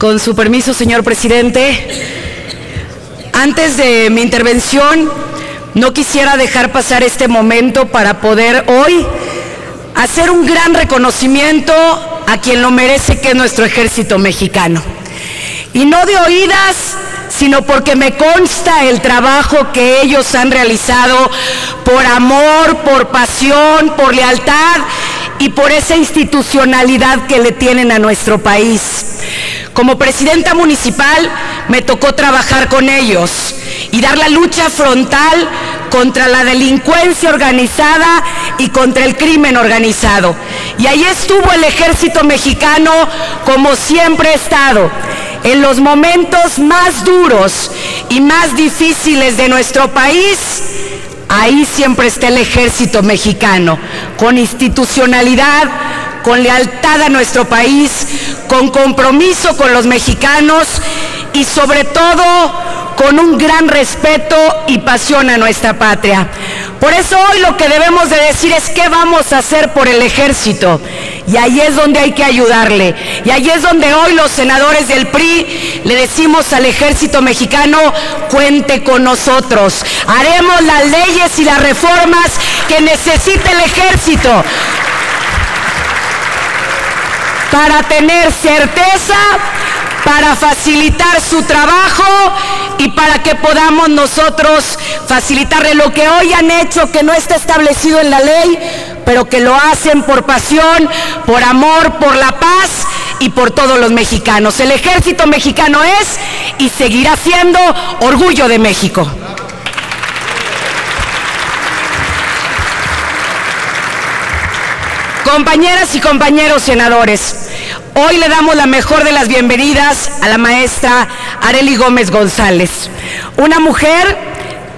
Con su permiso, señor presidente, antes de mi intervención, no quisiera dejar pasar este momento para poder hoy hacer un gran reconocimiento a quien lo merece, que es nuestro ejército mexicano. Y no de oídas, sino porque me consta el trabajo que ellos han realizado por amor, por pasión, por lealtad y por esa institucionalidad que le tienen a nuestro país. Como presidenta municipal me tocó trabajar con ellos y dar la lucha frontal contra la delincuencia organizada y contra el crimen organizado. Y ahí estuvo el ejército mexicano como siempre ha estado, en los momentos más duros y más difíciles de nuestro país, ahí siempre está el ejército mexicano, con institucionalidad, con lealtad a nuestro país, con compromiso con los mexicanos y sobre todo con un gran respeto y pasión a nuestra patria. Por eso hoy lo que debemos de decir es qué vamos a hacer por el ejército. Y ahí es donde hay que ayudarle. Y ahí es donde hoy los senadores del PRI le decimos al ejército mexicano, cuente con nosotros. Haremos las leyes y las reformas que necesita el ejército para tener certeza, para facilitar su trabajo y para que podamos nosotros facilitarle lo que hoy han hecho, que no está establecido en la ley, pero que lo hacen por pasión, por amor, por la paz y por todos los mexicanos. El ejército mexicano es y seguirá siendo orgullo de México. Compañeras y compañeros senadores, hoy le damos la mejor de las bienvenidas a la maestra Areli Gómez González, una mujer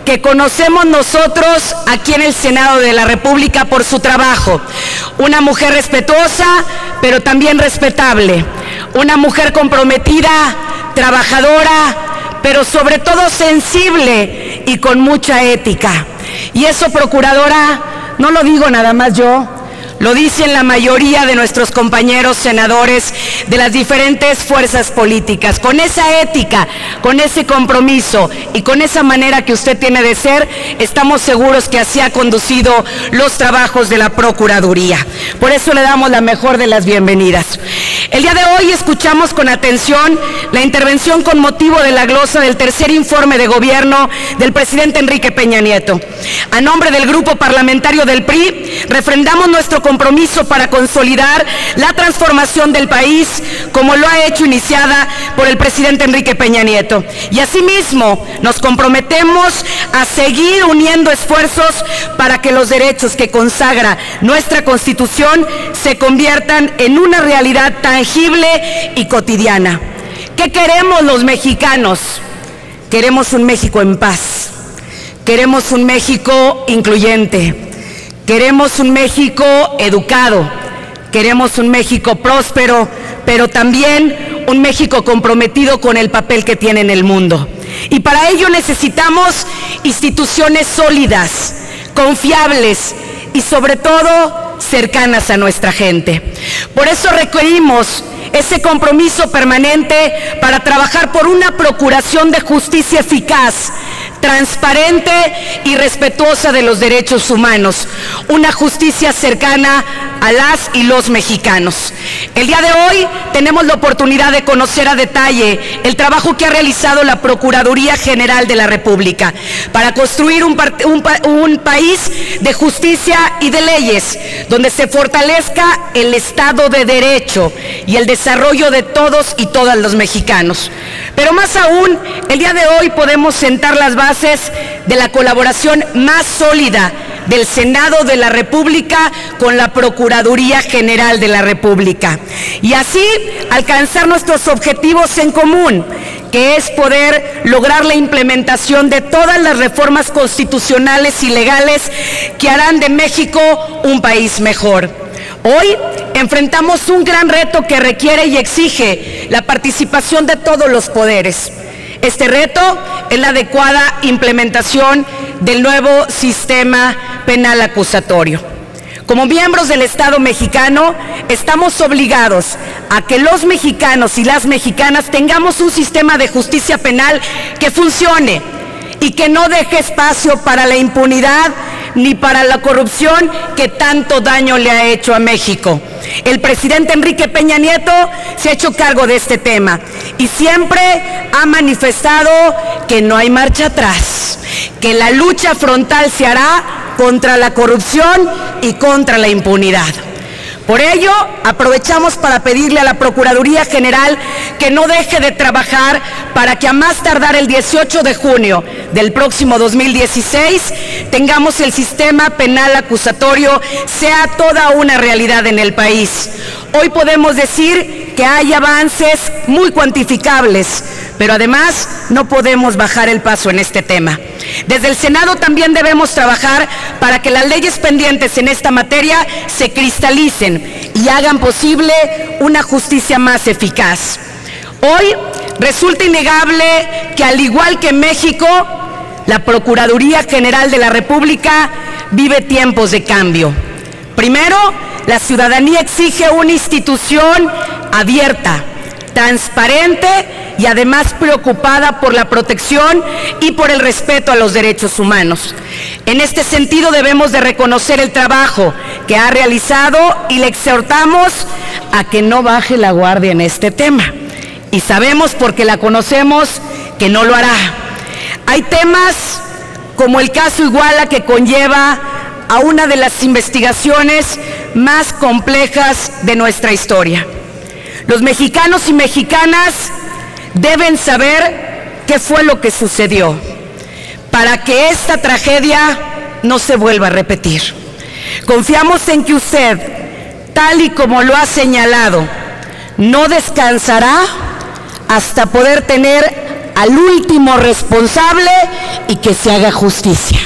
que conocemos nosotros aquí en el Senado de la República por su trabajo, una mujer respetuosa, pero también respetable, una mujer comprometida, trabajadora, pero sobre todo sensible y con mucha ética. Y eso, procuradora, no lo digo nada más yo, lo dicen la mayoría de nuestros compañeros senadores de las diferentes fuerzas políticas. Con esa ética, con ese compromiso y con esa manera que usted tiene de ser, estamos seguros que así ha conducido los trabajos de la Procuraduría. Por eso le damos la mejor de las bienvenidas. El día de hoy escuchamos con atención la intervención con motivo de la glosa del tercer informe de gobierno del presidente Enrique Peña Nieto. A nombre del grupo parlamentario del PRI, refrendamos nuestro compromiso para consolidar la transformación del país como lo ha hecho iniciada por el presidente Enrique Peña Nieto. Y asimismo nos comprometemos a seguir uniendo esfuerzos para que los derechos que consagra nuestra Constitución se conviertan en una realidad tangible y cotidiana. ¿Qué queremos los mexicanos? Queremos un México en paz. Queremos un México incluyente. Queremos un México educado, queremos un México próspero, pero también un México comprometido con el papel que tiene en el mundo. Y para ello necesitamos instituciones sólidas, confiables y sobre todo cercanas a nuestra gente. Por eso requerimos ese compromiso permanente para trabajar por una procuración de justicia eficaz, transparente y respetuosa de los derechos humanos, una justicia cercana a las y los mexicanos. El día de hoy tenemos la oportunidad de conocer a detalle el trabajo que ha realizado la Procuraduría General de la República para construir un, país de justicia y de leyes, donde se fortalezca el Estado de Derecho y el desarrollo de todos y todas los mexicanos. Pero más aún, el día de hoy podemos sentar las bases de la colaboración más sólida del Senado de la República con la Procuraduría General de la República. Y así alcanzar nuestros objetivos en común, que es poder lograr la implementación de todas las reformas constitucionales y legales que harán de México un país mejor. Hoy enfrentamos un gran reto que requiere y exige la participación de todos los poderes. Este reto es la adecuada implementación del nuevo sistema penal acusatorio. Como miembros del Estado mexicano, estamos obligados a que los mexicanos y las mexicanas tengamos un sistema de justicia penal que funcione y que no deje espacio para la impunidad ni para la corrupción que tanto daño le ha hecho a México. El presidente Enrique Peña Nieto se ha hecho cargo de este tema y siempre ha manifestado que no hay marcha atrás, que la lucha frontal se hará contra la corrupción y contra la impunidad. Por ello, aprovechamos para pedirle a la Procuraduría General que no deje de trabajar para que a más tardar el 18 de junio del próximo 2016 tengamos el sistema penal acusatorio sea toda una realidad en el país. Hoy podemos decir que hay avances muy cuantificables, pero además no podemos bajar el paso en este tema. Desde el Senado también debemos trabajar para que las leyes pendientes en esta materia se cristalicen y hagan posible una justicia más eficaz. Hoy resulta innegable que al igual que México, la Procuraduría General de la República vive tiempos de cambio. Primero, la ciudadanía exige una institución abierta, transparente y además preocupada por la protección y por el respeto a los derechos humanos. En este sentido debemos de reconocer el trabajo que ha realizado y le exhortamos a que no baje la guardia en este tema. Y sabemos porque la conocemos que no lo hará. Hay temas como el caso Iguala que conlleva a una de las investigaciones más complejas de nuestra historia. Los mexicanos y mexicanas deben saber qué fue lo que sucedió para que esta tragedia no se vuelva a repetir. Confiamos en que usted, tal y como lo ha señalado, no descansará hasta poder tener al último responsable y que se haga justicia.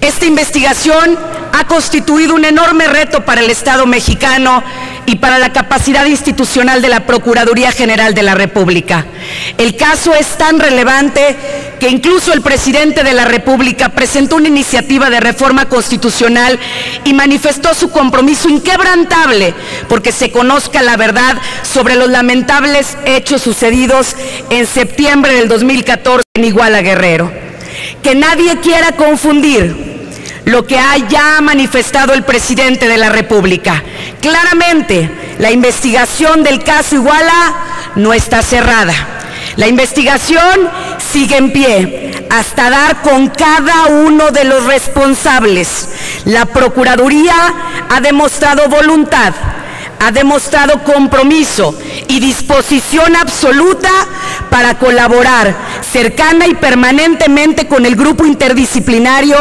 Esta investigación ha constituido un enorme reto para el Estado mexicano y para la capacidad institucional de la Procuraduría General de la República. El caso es tan relevante que incluso el presidente de la República presentó una iniciativa de reforma constitucional y manifestó su compromiso inquebrantable porque se conozca la verdad sobre los lamentables hechos sucedidos en septiembre del 2014 en Iguala Guerrero. Que nadie quiera confundir lo que ha ya manifestado el presidente de la República. Claramente, la investigación del caso Iguala no está cerrada. La investigación sigue en pie hasta dar con cada uno de los responsables. La Procuraduría ha demostrado voluntad ha demostrado compromiso y disposición absoluta para colaborar cercana y permanentemente con el grupo interdisciplinario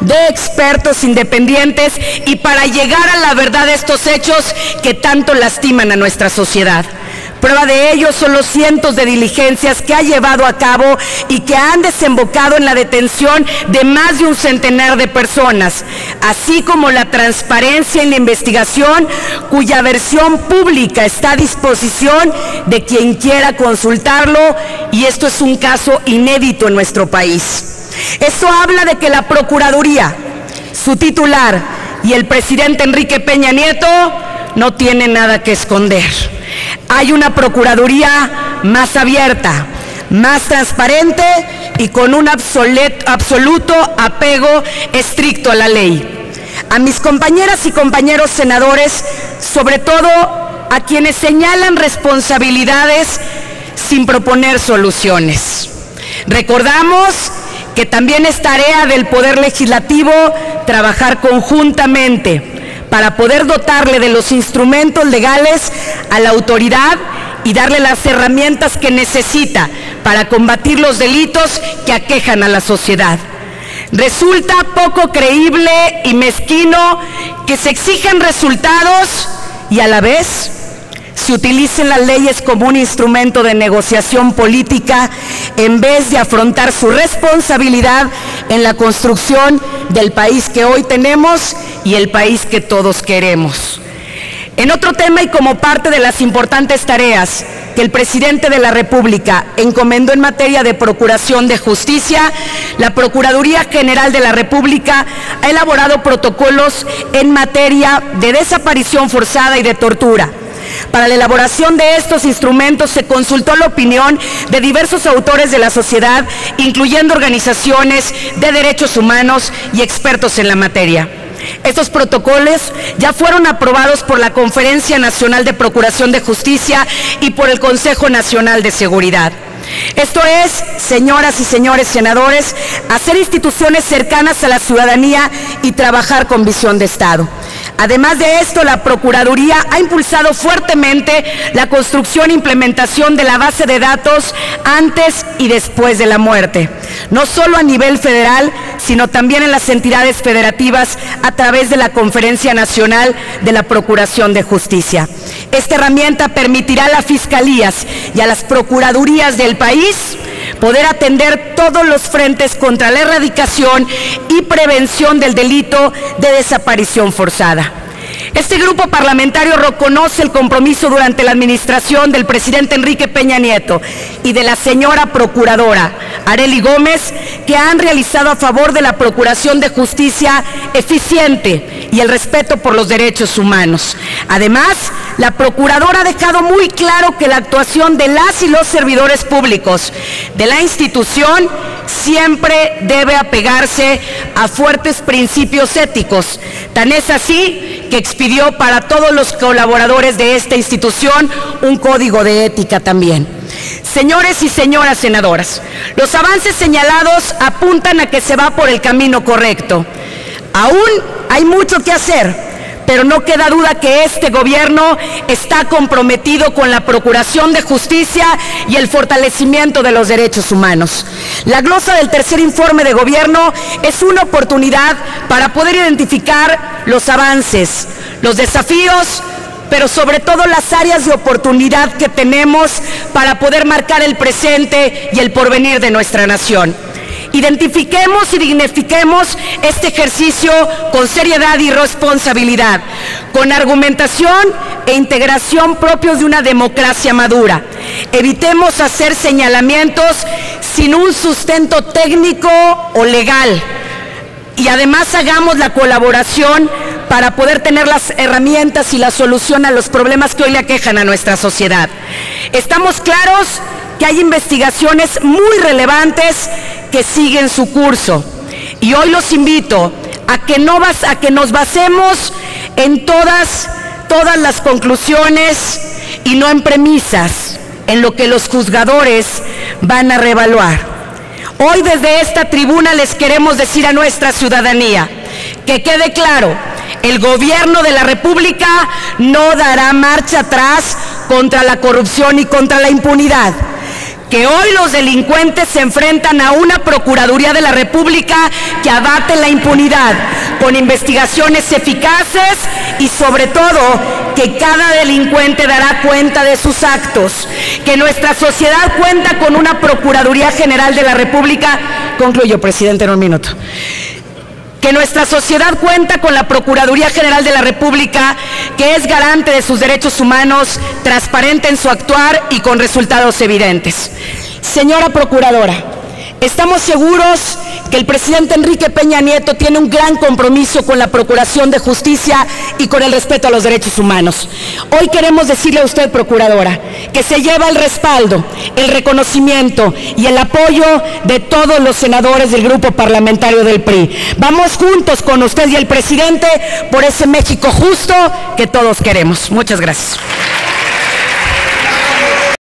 de expertos independientes y para llegar a la verdad de estos hechos que tanto lastiman a nuestra sociedad. Prueba de ello son los cientos de diligencias que ha llevado a cabo y que han desembocado en la detención de más de un centenar de personas, así como la transparencia en la investigación cuya versión pública está a disposición de quien quiera consultarlo y esto es un caso inédito en nuestro país. Esto habla de que la Procuraduría, su titular y el presidente Enrique Peña Nieto no tienen nada que esconder hay una Procuraduría más abierta, más transparente y con un absoluto apego estricto a la ley. A mis compañeras y compañeros senadores, sobre todo a quienes señalan responsabilidades sin proponer soluciones. Recordamos que también es tarea del Poder Legislativo trabajar conjuntamente para poder dotarle de los instrumentos legales a la autoridad y darle las herramientas que necesita para combatir los delitos que aquejan a la sociedad. Resulta poco creíble y mezquino que se exijan resultados y a la vez se utilicen las leyes como un instrumento de negociación política en vez de afrontar su responsabilidad en la construcción del país que hoy tenemos y el país que todos queremos. En otro tema y como parte de las importantes tareas que el presidente de la República encomendó en materia de procuración de justicia, la Procuraduría General de la República ha elaborado protocolos en materia de desaparición forzada y de tortura Para la elaboración de estos instrumentos se consultó la opinión de diversos autores de la sociedad, incluyendo organizaciones de derechos humanos y expertos en la materia. Estos protocolos ya fueron aprobados por la Conferencia Nacional de Procuración de Justicia y por el Consejo Nacional de Seguridad. Esto es, señoras y señores senadores, hacer instituciones cercanas a la ciudadanía y trabajar con visión de Estado. Además de esto, la Procuraduría ha impulsado fuertemente la construcción e implementación de la base de datos antes y después de la muerte, no solo a nivel federal, sino también en las entidades federativas a través de la Conferencia Nacional de la Procuración de Justicia. Esta herramienta permitirá a las fiscalías y a las procuradurías del país poder atender todos los frentes contra la erradicación y prevención del delito de desaparición forzada. Este grupo parlamentario reconoce el compromiso durante la administración del presidente Enrique Peña Nieto y de la señora procuradora Areli Gómez, que han realizado a favor de la procuración de justicia eficiente y el respeto por los derechos humanos. Además, la procuradora ha dejado muy claro que la actuación de las y los servidores públicos de la institución siempre debe apegarse a fuertes principios éticos. Tan es así que expidió para todos los colaboradores de esta institución un código de ética también. Señores y señoras senadoras, los avances señalados apuntan a que se va por el camino correcto. Aún hay mucho que hacer, pero no queda duda que este gobierno está comprometido con la procuración de justicia y el fortalecimiento de los derechos humanos. La glosa del tercer informe de gobierno es una oportunidad para poder identificar los avances, los desafíos, pero sobre todo las áreas de oportunidad que tenemos para poder marcar el presente y el porvenir de nuestra nación. Identifiquemos y dignifiquemos este ejercicio con seriedad y responsabilidad, con argumentación e integración propios de una democracia madura. Evitemos hacer señalamientos sin un sustento técnico o legal. Y además hagamos la colaboración para poder tener las herramientas y la solución a los problemas que hoy le aquejan a nuestra sociedad. Estamos claros que hay investigaciones muy relevantes que siguen su curso. Y hoy los invito a que, no vas, a que nos basemos en todas, todas las conclusiones y no en premisas, en lo que los juzgadores van a revaluar. Hoy desde esta tribuna les queremos decir a nuestra ciudadanía que quede claro, el gobierno de la República no dará marcha atrás contra la corrupción y contra la impunidad que hoy los delincuentes se enfrentan a una Procuraduría de la República que abate la impunidad, con investigaciones eficaces y sobre todo que cada delincuente dará cuenta de sus actos, que nuestra sociedad cuenta con una Procuraduría General de la República, concluyo, presidente, en un minuto, que nuestra sociedad cuenta con la Procuraduría General de la República, que es garante de sus derechos humanos, transparente en su actuar y con resultados evidentes. Señora Procuradora, estamos seguros que el presidente Enrique Peña Nieto tiene un gran compromiso con la procuración de justicia y con el respeto a los derechos humanos. Hoy queremos decirle a usted, procuradora, que se lleva el respaldo, el reconocimiento y el apoyo de todos los senadores del grupo parlamentario del PRI. Vamos juntos con usted y el presidente por ese México justo que todos queremos. Muchas gracias.